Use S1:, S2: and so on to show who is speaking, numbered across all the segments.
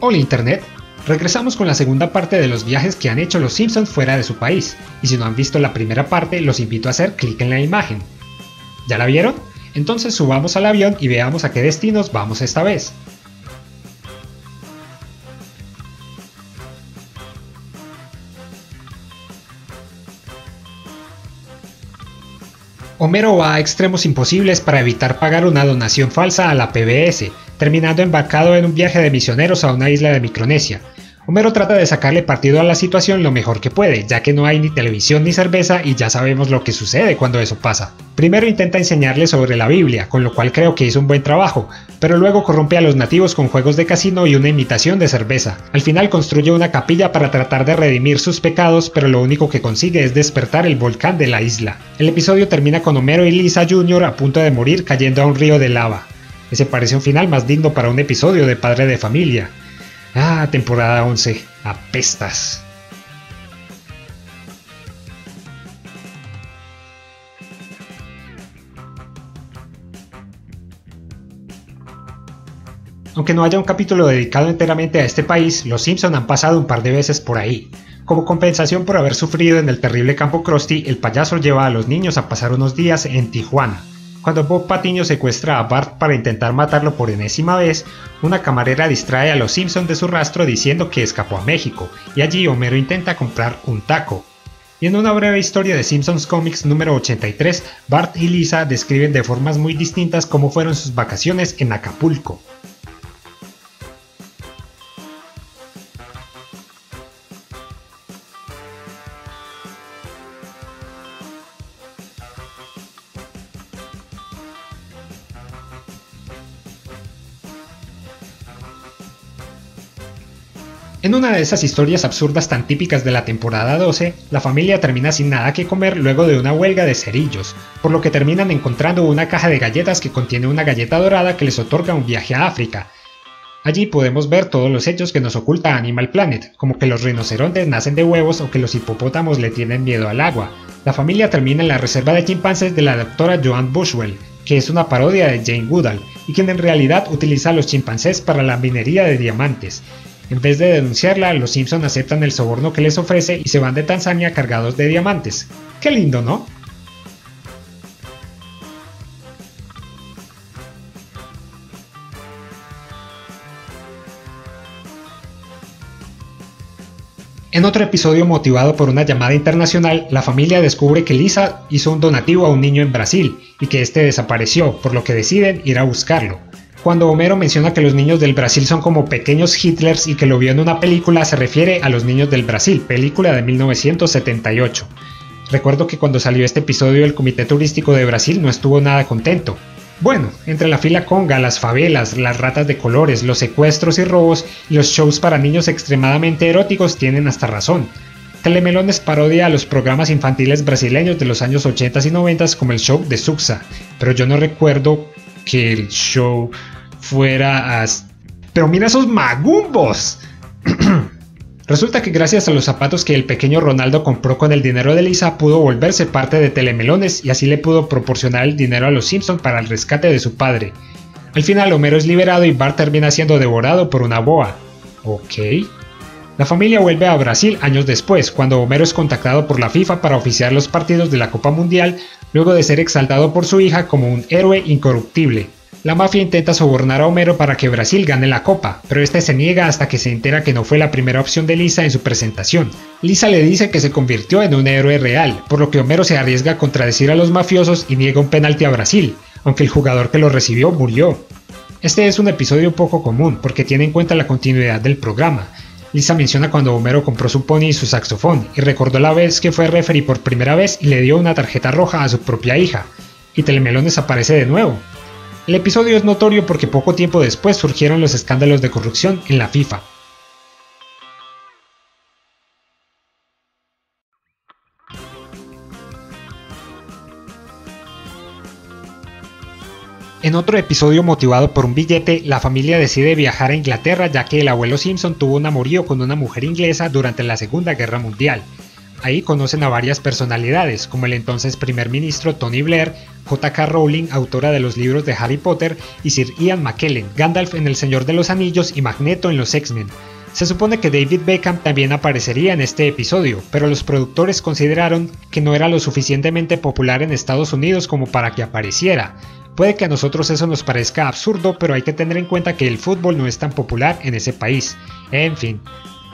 S1: Hola Internet, regresamos con la segunda parte de los viajes que han hecho los Simpsons fuera de su país, y si no han visto la primera parte los invito a hacer clic en la imagen. ¿Ya la vieron? Entonces subamos al avión y veamos a qué destinos vamos esta vez. Homero va a extremos imposibles para evitar pagar una donación falsa a la PBS, terminando embarcado en un viaje de misioneros a una isla de Micronesia, Homero trata de sacarle partido a la situación lo mejor que puede, ya que no hay ni televisión ni cerveza y ya sabemos lo que sucede cuando eso pasa. Primero intenta enseñarle sobre la Biblia, con lo cual creo que hizo un buen trabajo, pero luego corrompe a los nativos con juegos de casino y una imitación de cerveza. Al final construye una capilla para tratar de redimir sus pecados, pero lo único que consigue es despertar el volcán de la isla. El episodio termina con Homero y Lisa Jr. a punto de morir cayendo a un río de lava. Ese parece un final más digno para un episodio de Padre de Familia. Ah, temporada 11. Apestas. Aunque no haya un capítulo dedicado enteramente a este país, los Simpson han pasado un par de veces por ahí. Como compensación por haber sufrido en el terrible campo Krusty, el payaso lleva a los niños a pasar unos días en Tijuana, cuando Bob Patiño secuestra a Bart para intentar matarlo por enésima vez, una camarera distrae a los Simpson de su rastro diciendo que escapó a México, y allí Homero intenta comprar un taco. Y en una breve historia de Simpsons Comics número 83, Bart y Lisa describen de formas muy distintas cómo fueron sus vacaciones en Acapulco. Una de esas historias absurdas tan típicas de la temporada 12, la familia termina sin nada que comer luego de una huelga de cerillos, por lo que terminan encontrando una caja de galletas que contiene una galleta dorada que les otorga un viaje a África. Allí podemos ver todos los hechos que nos oculta Animal Planet, como que los rinocerontes nacen de huevos o que los hipopótamos le tienen miedo al agua. La familia termina en la reserva de chimpancés de la doctora Joan Bushwell, que es una parodia de Jane Goodall, y quien en realidad utiliza a los chimpancés para la minería de diamantes, en vez de denunciarla, los Simpson aceptan el soborno que les ofrece y se van de Tanzania cargados de diamantes. Qué lindo, ¿no? En otro episodio motivado por una llamada internacional, la familia descubre que Lisa hizo un donativo a un niño en Brasil y que este desapareció, por lo que deciden ir a buscarlo. Cuando Homero menciona que los niños del Brasil son como pequeños Hitlers y que lo vio en una película, se refiere a los niños del Brasil, película de 1978. Recuerdo que cuando salió este episodio el Comité Turístico de Brasil no estuvo nada contento. Bueno, entre la fila conga, las favelas, las ratas de colores, los secuestros y robos y los shows para niños extremadamente eróticos tienen hasta razón. Telemelones parodia a los programas infantiles brasileños de los años 80 y 90 como el show de Suxa, pero yo no recuerdo que el show fuera. Pero mira esos magumbos. Resulta que gracias a los zapatos que el pequeño Ronaldo compró con el dinero de Lisa pudo volverse parte de Telemelones y así le pudo proporcionar el dinero a los Simpson para el rescate de su padre. Al final Homero es liberado y Bart termina siendo devorado por una boa. Ok. La familia vuelve a Brasil años después, cuando Homero es contactado por la FIFA para oficiar los partidos de la Copa Mundial, luego de ser exaltado por su hija como un héroe incorruptible. La mafia intenta sobornar a Homero para que Brasil gane la copa, pero este se niega hasta que se entera que no fue la primera opción de Lisa en su presentación. Lisa le dice que se convirtió en un héroe real, por lo que Homero se arriesga a contradecir a los mafiosos y niega un penalti a Brasil, aunque el jugador que lo recibió murió. Este es un episodio poco común porque tiene en cuenta la continuidad del programa. Lisa menciona cuando Homero compró su pony y su saxofón y recordó la vez que fue referee por primera vez y le dio una tarjeta roja a su propia hija. Y Telemelones aparece de nuevo, el episodio es notorio porque poco tiempo después surgieron los escándalos de corrupción en la FIFA. En otro episodio motivado por un billete, la familia decide viajar a Inglaterra ya que el abuelo Simpson tuvo un amorío con una mujer inglesa durante la Segunda Guerra Mundial. Ahí conocen a varias personalidades, como el entonces primer ministro Tony Blair, J.K. Rowling, autora de los libros de Harry Potter, y Sir Ian McKellen, Gandalf en El Señor de los Anillos y Magneto en los X-Men. Se supone que David Beckham también aparecería en este episodio, pero los productores consideraron que no era lo suficientemente popular en Estados Unidos como para que apareciera. Puede que a nosotros eso nos parezca absurdo, pero hay que tener en cuenta que el fútbol no es tan popular en ese país. En fin,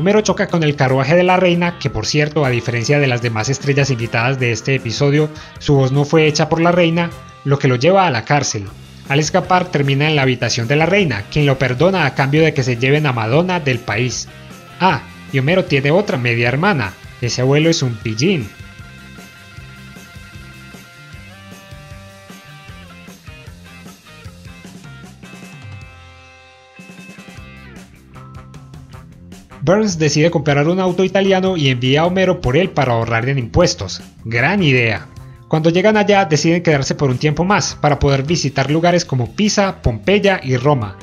S1: Homero choca con el carruaje de la reina, que por cierto, a diferencia de las demás estrellas invitadas de este episodio, su voz no fue hecha por la reina, lo que lo lleva a la cárcel. Al escapar termina en la habitación de la reina, quien lo perdona a cambio de que se lleven a Madonna del país. Ah, y Homero tiene otra media hermana, ese abuelo es un pillín. Burns decide comprar un auto italiano y envía a Homero por él para ahorrar en impuestos. Gran idea. Cuando llegan allá deciden quedarse por un tiempo más para poder visitar lugares como Pisa, Pompeya y Roma.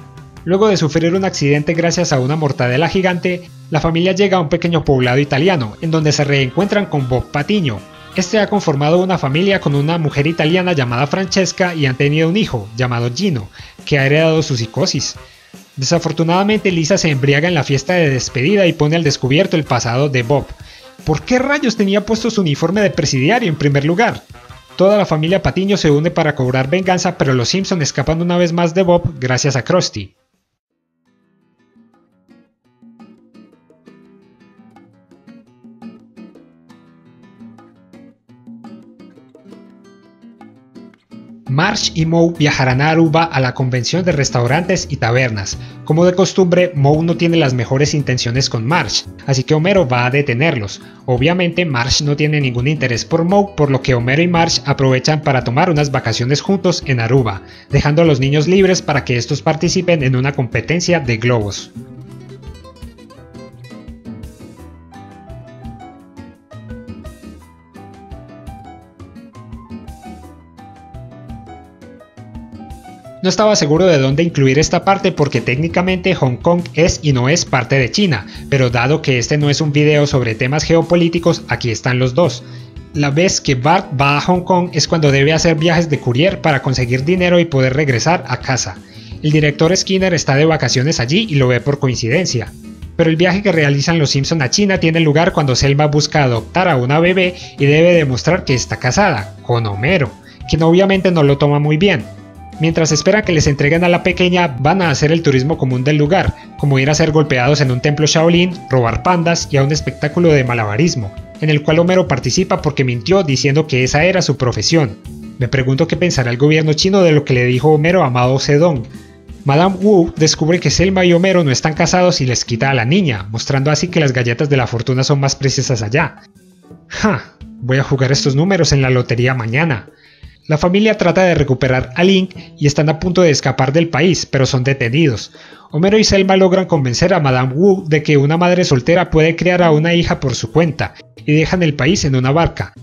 S1: Luego de sufrir un accidente gracias a una mortadela gigante, la familia llega a un pequeño poblado italiano, en donde se reencuentran con Bob Patiño. Este ha conformado una familia con una mujer italiana llamada Francesca y han tenido un hijo, llamado Gino, que ha heredado su psicosis. Desafortunadamente Lisa se embriaga en la fiesta de despedida y pone al descubierto el pasado de Bob. ¿Por qué rayos tenía puesto su uniforme de presidiario en primer lugar? Toda la familia Patiño se une para cobrar venganza, pero los Simpson escapan una vez más de Bob gracias a Krusty. Marsh y Moe viajarán a Aruba a la convención de restaurantes y tabernas. Como de costumbre, Moe no tiene las mejores intenciones con Marsh, así que Homero va a detenerlos. Obviamente, Marsh no tiene ningún interés por Moe, por lo que Homero y Marsh aprovechan para tomar unas vacaciones juntos en Aruba, dejando a los niños libres para que estos participen en una competencia de globos. No estaba seguro de dónde incluir esta parte porque técnicamente Hong Kong es y no es parte de China, pero dado que este no es un video sobre temas geopolíticos, aquí están los dos. La vez que Bart va a Hong Kong es cuando debe hacer viajes de courier para conseguir dinero y poder regresar a casa. El director Skinner está de vacaciones allí y lo ve por coincidencia. Pero el viaje que realizan los Simpson a China tiene lugar cuando Selma busca adoptar a una bebé y debe demostrar que está casada, con Homero, quien obviamente no lo toma muy bien, Mientras espera que les entreguen a la pequeña, van a hacer el turismo común del lugar, como ir a ser golpeados en un templo Shaolin, robar pandas y a un espectáculo de malabarismo, en el cual Homero participa porque mintió diciendo que esa era su profesión. Me pregunto qué pensará el gobierno chino de lo que le dijo Homero a Mao Zedong. Madame Wu descubre que Selma y Homero no están casados y les quita a la niña, mostrando así que las galletas de la fortuna son más preciosas allá. Ja, voy a jugar estos números en la lotería mañana. La familia trata de recuperar a Link y están a punto de escapar del país, pero son detenidos. Homero y Selma logran convencer a Madame Wu de que una madre soltera puede criar a una hija por su cuenta, y dejan el país en una barca.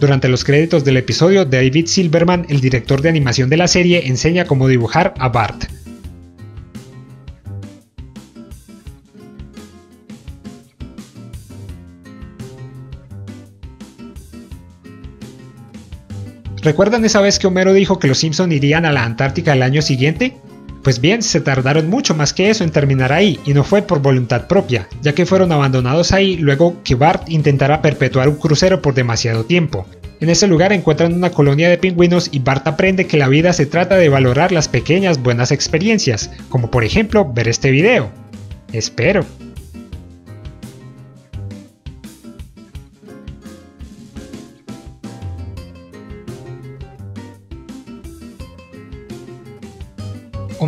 S1: Durante los créditos del episodio, David Silverman, el director de animación de la serie, enseña cómo dibujar a Bart. ¿Recuerdan esa vez que Homero dijo que los Simpson irían a la Antártica el año siguiente? Pues bien, se tardaron mucho más que eso en terminar ahí, y no fue por voluntad propia, ya que fueron abandonados ahí luego que Bart intentara perpetuar un crucero por demasiado tiempo. En ese lugar encuentran una colonia de pingüinos y Bart aprende que la vida se trata de valorar las pequeñas buenas experiencias, como por ejemplo ver este video. Espero.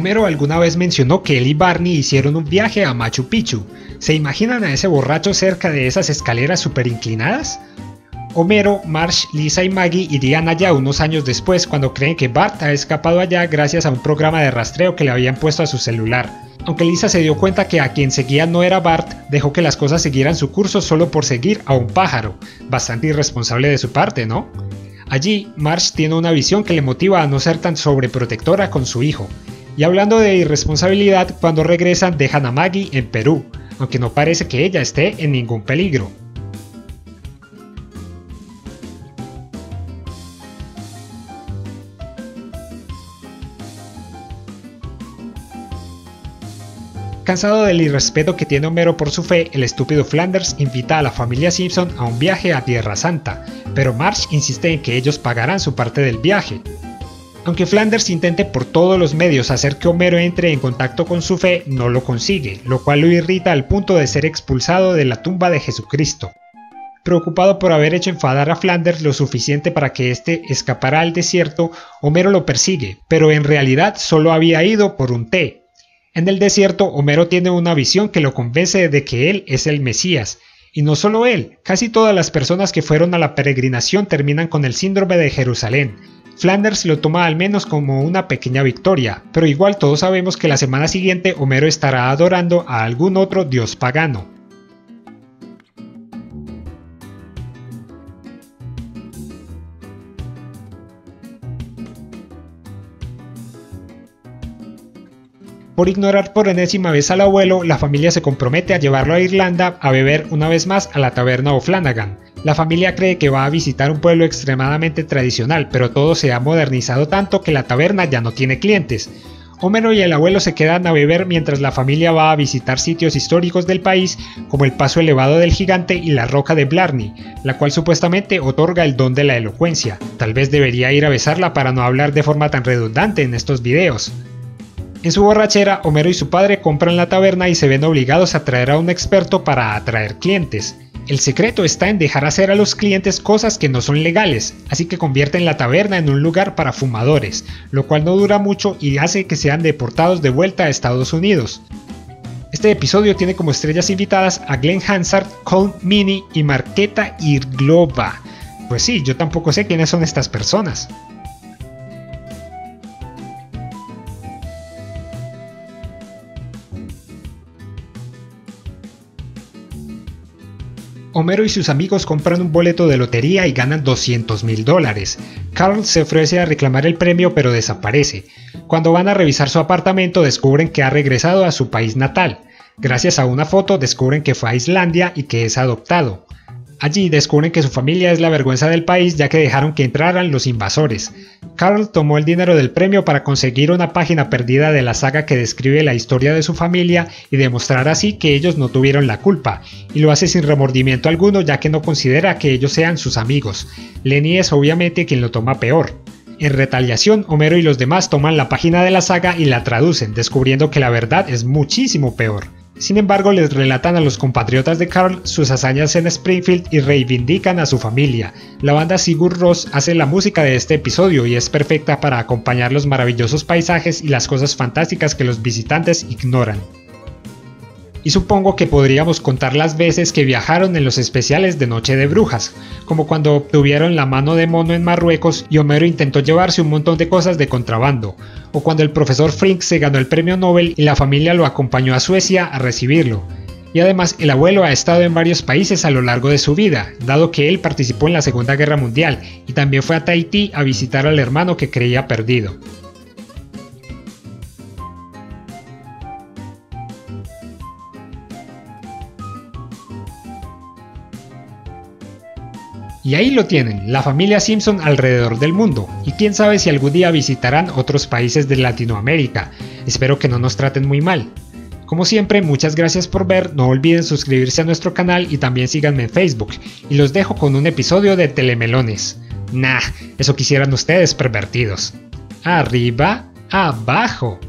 S1: Homero alguna vez mencionó que él y Barney hicieron un viaje a Machu Picchu. ¿Se imaginan a ese borracho cerca de esas escaleras super inclinadas? Homero, Marsh, Lisa y Maggie irían allá unos años después cuando creen que Bart ha escapado allá gracias a un programa de rastreo que le habían puesto a su celular. Aunque Lisa se dio cuenta que a quien seguía no era Bart, dejó que las cosas siguieran su curso solo por seguir a un pájaro. Bastante irresponsable de su parte, ¿no? Allí, Marsh tiene una visión que le motiva a no ser tan sobreprotectora con su hijo. Y hablando de irresponsabilidad, cuando regresan dejan a Maggie en Perú, aunque no parece que ella esté en ningún peligro. Cansado del irrespeto que tiene Homero por su fe, el estúpido Flanders invita a la familia Simpson a un viaje a Tierra Santa, pero Marsh insiste en que ellos pagarán su parte del viaje, aunque Flanders intente por todos los medios hacer que Homero entre en contacto con su fe, no lo consigue, lo cual lo irrita al punto de ser expulsado de la tumba de Jesucristo. Preocupado por haber hecho enfadar a Flanders lo suficiente para que éste escapara al desierto, Homero lo persigue, pero en realidad solo había ido por un té. En el desierto, Homero tiene una visión que lo convence de que él es el Mesías. Y no solo él, casi todas las personas que fueron a la peregrinación terminan con el síndrome de Jerusalén. Flanders lo toma al menos como una pequeña victoria, pero igual todos sabemos que la semana siguiente Homero estará adorando a algún otro dios pagano. Por ignorar por enésima vez al abuelo, la familia se compromete a llevarlo a Irlanda a beber una vez más a la taberna O'Flanagan. La familia cree que va a visitar un pueblo extremadamente tradicional, pero todo se ha modernizado tanto que la taberna ya no tiene clientes. Homero y el abuelo se quedan a beber mientras la familia va a visitar sitios históricos del país como el paso elevado del gigante y la roca de Blarney, la cual supuestamente otorga el don de la elocuencia. Tal vez debería ir a besarla para no hablar de forma tan redundante en estos videos. En su borrachera, Homero y su padre compran la taberna y se ven obligados a traer a un experto para atraer clientes. El secreto está en dejar hacer a los clientes cosas que no son legales, así que convierten la taberna en un lugar para fumadores, lo cual no dura mucho y hace que sean deportados de vuelta a Estados Unidos. Este episodio tiene como estrellas invitadas a Glenn Hansard, Cole Mini y Marqueta Irglova. Pues sí, yo tampoco sé quiénes son estas personas. Homero y sus amigos compran un boleto de lotería y ganan 200 mil dólares. Carl se ofrece a reclamar el premio pero desaparece. Cuando van a revisar su apartamento descubren que ha regresado a su país natal. Gracias a una foto descubren que fue a Islandia y que es adoptado. Allí descubren que su familia es la vergüenza del país ya que dejaron que entraran los invasores. Carl tomó el dinero del premio para conseguir una página perdida de la saga que describe la historia de su familia y demostrar así que ellos no tuvieron la culpa, y lo hace sin remordimiento alguno ya que no considera que ellos sean sus amigos. Lenny es obviamente quien lo toma peor. En retaliación, Homero y los demás toman la página de la saga y la traducen, descubriendo que la verdad es muchísimo peor. Sin embargo, les relatan a los compatriotas de Carl sus hazañas en Springfield y reivindican a su familia. La banda Sigur Ross hace la música de este episodio y es perfecta para acompañar los maravillosos paisajes y las cosas fantásticas que los visitantes ignoran y supongo que podríamos contar las veces que viajaron en los especiales de Noche de Brujas, como cuando obtuvieron la mano de mono en Marruecos y Homero intentó llevarse un montón de cosas de contrabando, o cuando el profesor Frink se ganó el premio Nobel y la familia lo acompañó a Suecia a recibirlo. Y además el abuelo ha estado en varios países a lo largo de su vida, dado que él participó en la Segunda Guerra Mundial y también fue a Tahití a visitar al hermano que creía perdido. Y ahí lo tienen, la familia Simpson alrededor del mundo, y quién sabe si algún día visitarán otros países de Latinoamérica. Espero que no nos traten muy mal. Como siempre, muchas gracias por ver, no olviden suscribirse a nuestro canal y también síganme en Facebook, y los dejo con un episodio de Telemelones. Nah, eso quisieran ustedes pervertidos. Arriba, abajo.